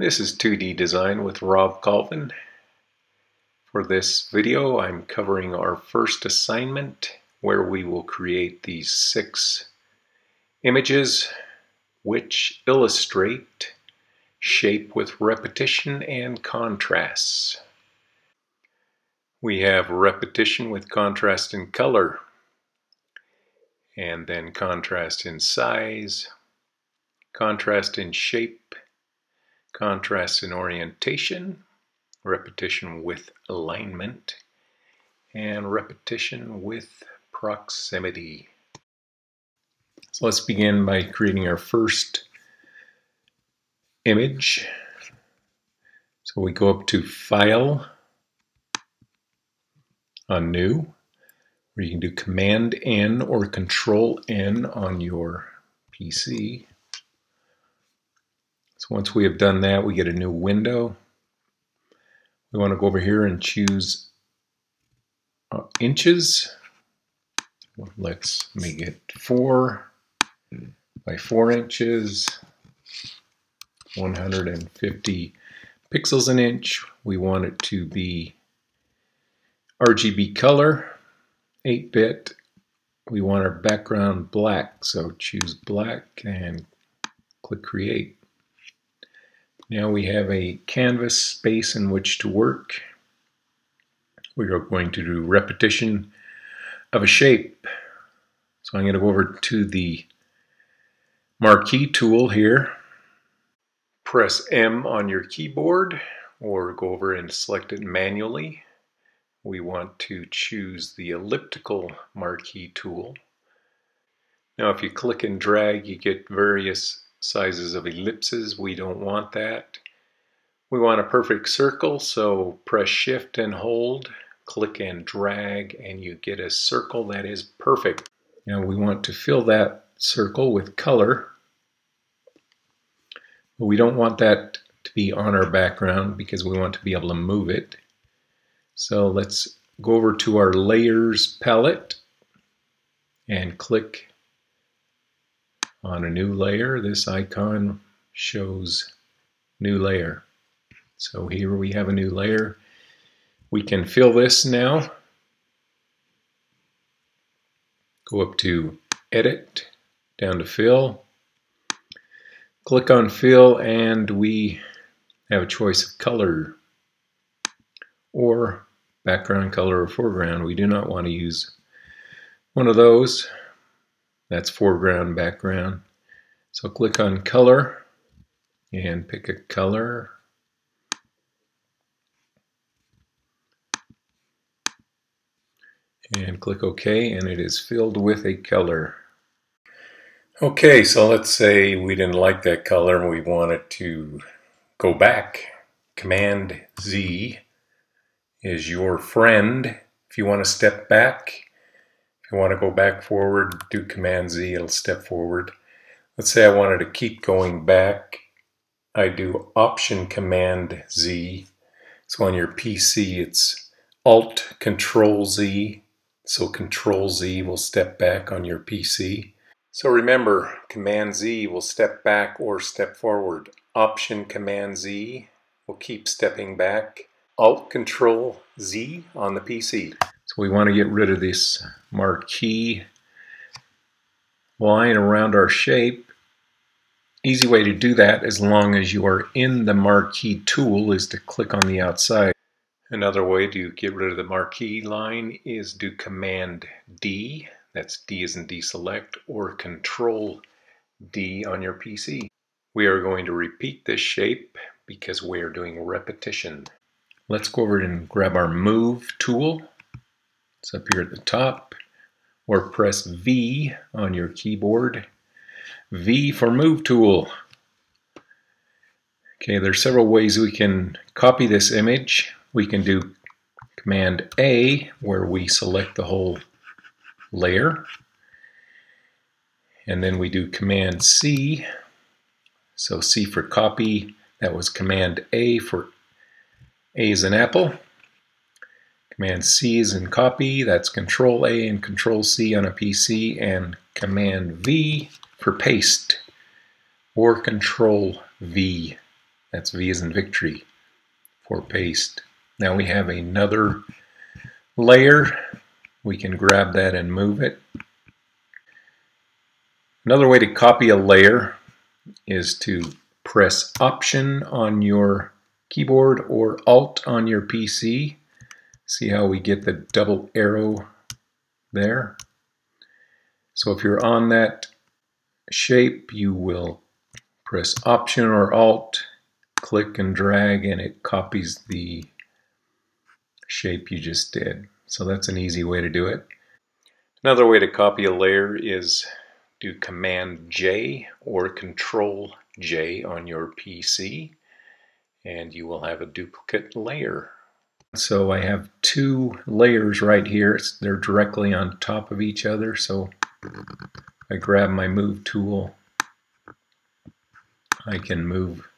This is 2D Design with Rob Colvin. For this video I'm covering our first assignment where we will create these six images which illustrate shape with repetition and contrasts. We have repetition with contrast in color and then contrast in size, contrast in shape, contrast in orientation, repetition with alignment, and repetition with proximity. So let's begin by creating our first image. So we go up to File, on New, or you can do Command N or Control N on your PC. So once we have done that, we get a new window. We want to go over here and choose uh, inches. Let's make it four by four inches, 150 pixels an inch. We want it to be RGB color, 8-bit. We want our background black, so choose black and click create. Now we have a canvas space in which to work. We are going to do repetition of a shape. So I'm going to go over to the marquee tool here. Press M on your keyboard or go over and select it manually. We want to choose the elliptical marquee tool. Now if you click and drag you get various sizes of ellipses. We don't want that. We want a perfect circle, so press shift and hold, click and drag, and you get a circle that is perfect. Now we want to fill that circle with color. But we don't want that to be on our background because we want to be able to move it. So let's go over to our layers palette and click on a new layer, this icon shows new layer. So here we have a new layer. We can fill this now. Go up to Edit, down to Fill. Click on Fill and we have a choice of color or background color or foreground. We do not want to use one of those. That's foreground, background. So click on color and pick a color. And click OK and it is filled with a color. Okay, so let's say we didn't like that color and we wanted to go back. Command Z is your friend. If you want to step back, if you want to go back forward, do Command Z, it'll step forward. Let's say I wanted to keep going back. I do Option Command Z. So on your PC, it's Alt Control Z. So Control Z will step back on your PC. So remember, Command Z will step back or step forward. Option Command Z will keep stepping back. Alt Control Z on the PC. We want to get rid of this marquee line around our shape. Easy way to do that as long as you are in the marquee tool is to click on the outside. Another way to get rid of the marquee line is do Command D, that's D as in deselect, or Control D on your PC. We are going to repeat this shape because we are doing repetition. Let's go over and grab our Move tool. It's up here at the top. Or press V on your keyboard. V for Move tool. Okay, there's several ways we can copy this image. We can do Command A, where we select the whole layer. And then we do Command C. So C for copy, that was Command A for A is an apple. Command C is in copy, that's Control A and Control C on a PC, and Command V for paste, or Control V That's V as in victory for paste. Now we have another layer. We can grab that and move it. Another way to copy a layer is to press Option on your keyboard or Alt on your PC. See how we get the double arrow there? So if you're on that shape, you will press Option or Alt, click and drag, and it copies the shape you just did. So that's an easy way to do it. Another way to copy a layer is do Command J or Control J on your PC and you will have a duplicate layer. So I have two layers right here. They're directly on top of each other. So I grab my move tool. I can move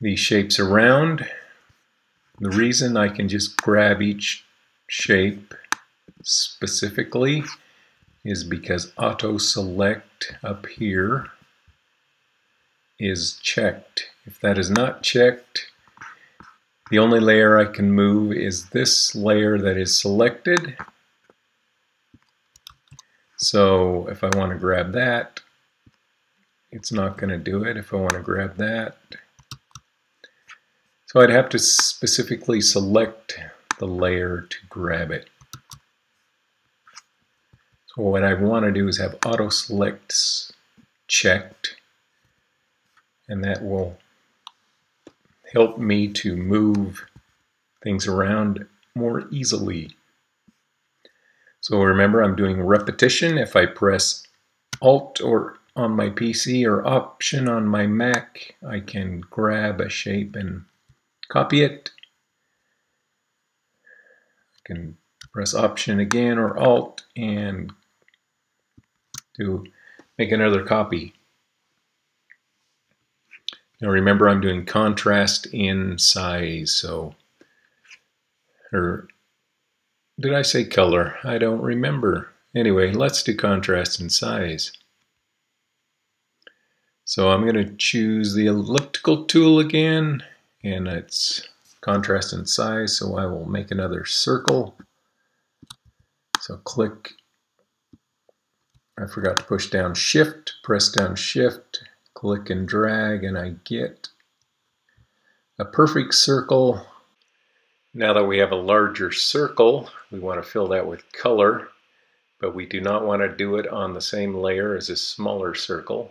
these shapes around. The reason I can just grab each shape specifically is because auto select up here is checked. If that is not checked, the only layer I can move is this layer that is selected. So if I want to grab that, it's not going to do it. If I want to grab that, so I'd have to specifically select the layer to grab it. So what I want to do is have auto selects checked and that will help me to move things around more easily. So remember I'm doing repetition. If I press Alt or on my PC or Option on my Mac, I can grab a shape and copy it. I can press Option again or Alt and do make another copy. Now remember I'm doing contrast in size, so, or did I say color? I don't remember. Anyway, let's do contrast in size. So I'm going to choose the elliptical tool again, and it's contrast in size, so I will make another circle. So click, I forgot to push down shift, press down shift, click and drag and I get a perfect circle. Now that we have a larger circle, we want to fill that with color, but we do not want to do it on the same layer as a smaller circle.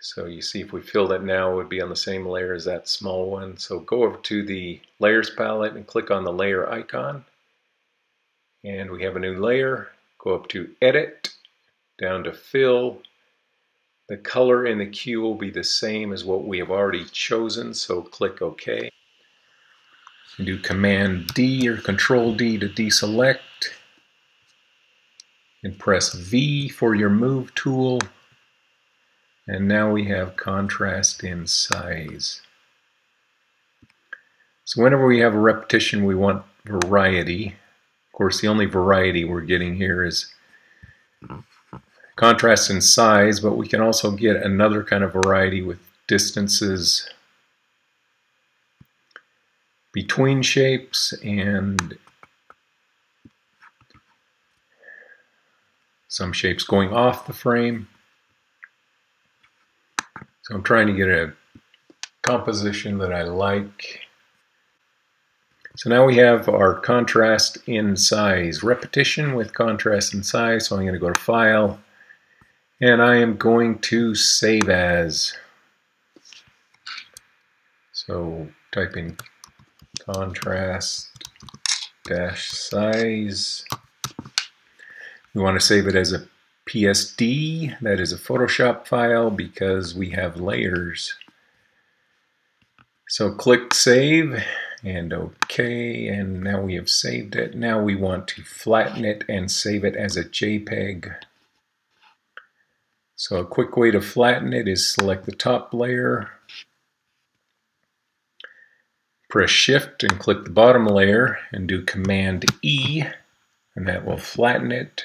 So you see if we fill that now, it would be on the same layer as that small one. So go over to the Layers palette and click on the layer icon. And we have a new layer. Go up to Edit, down to Fill, the color in the queue will be the same as what we have already chosen, so click OK. You do Command D or Control D to deselect. And press V for your move tool. And now we have contrast in size. So whenever we have a repetition, we want variety. Of course, the only variety we're getting here is contrast in size, but we can also get another kind of variety with distances between shapes and some shapes going off the frame. So I'm trying to get a composition that I like. So now we have our contrast in size, repetition with contrast in size. So I'm going to go to File, and I am going to save as. So type in contrast dash size. We want to save it as a PSD, that is a Photoshop file because we have layers. So click save and OK, and now we have saved it. Now we want to flatten it and save it as a JPEG. So a quick way to flatten it is select the top layer, press shift and click the bottom layer and do command E and that will flatten it.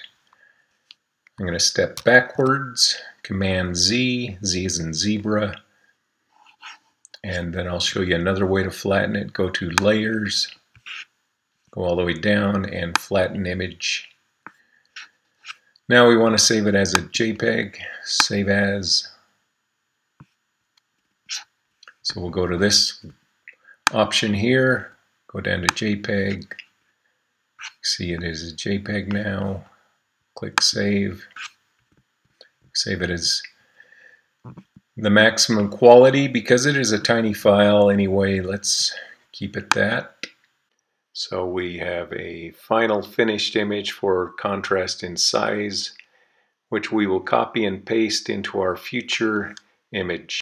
I'm going to step backwards, command Z, Z is in zebra, And then I'll show you another way to flatten it. Go to Layers, go all the way down and flatten image. Now we want to save it as a JPEG, save as. So we'll go to this option here, go down to JPEG, see it as a JPEG now, click save, save it as the maximum quality because it is a tiny file anyway let's keep it that so we have a final finished image for contrast in size which we will copy and paste into our future image